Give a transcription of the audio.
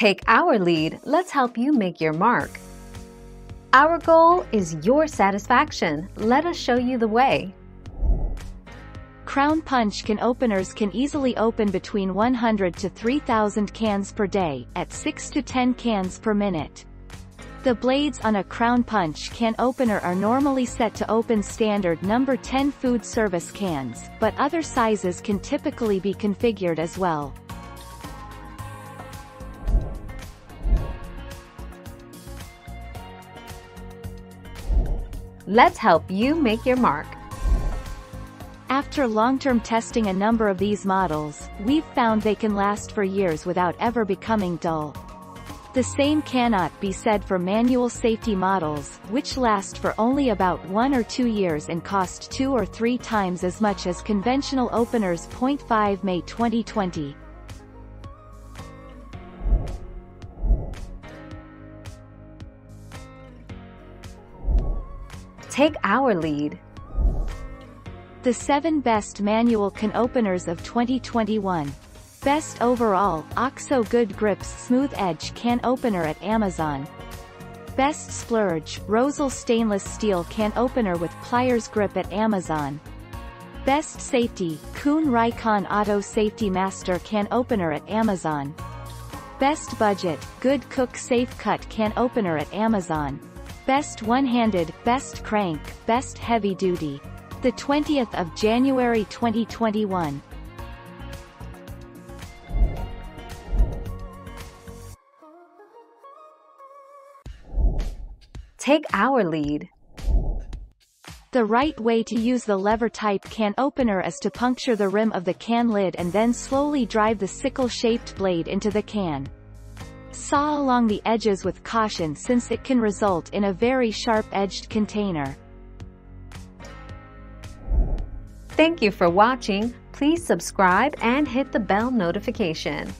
Take our lead, let's help you make your mark. Our goal is your satisfaction. Let us show you the way. Crown Punch can openers can easily open between 100 to 3000 cans per day, at 6 to 10 cans per minute. The blades on a Crown Punch can opener are normally set to open standard number 10 food service cans, but other sizes can typically be configured as well. Let's help you make your mark. After long-term testing a number of these models, we've found they can last for years without ever becoming dull. The same cannot be said for manual safety models, which last for only about one or two years and cost two or three times as much as conventional openers. 5 May 2020 Take our lead. The 7 Best Manual Can Openers of 2021. Best Overall, OXO Good Grips Smooth Edge Can Opener at Amazon. Best Splurge, Rösle Stainless Steel Can Opener with Pliers Grip at Amazon. Best Safety, Kuhn Rikon Auto Safety Master Can Opener at Amazon. Best Budget, Good Cook Safe Cut Can Opener at Amazon. Best One-Handed, Best Crank, Best Heavy Duty. The 20th of January 2021. Take our lead. The right way to use the lever-type can opener is to puncture the rim of the can lid and then slowly drive the sickle-shaped blade into the can. Saw along the edges with caution since it can result in a very sharp-edged container. Thank you for watching. Please subscribe and hit the bell notification.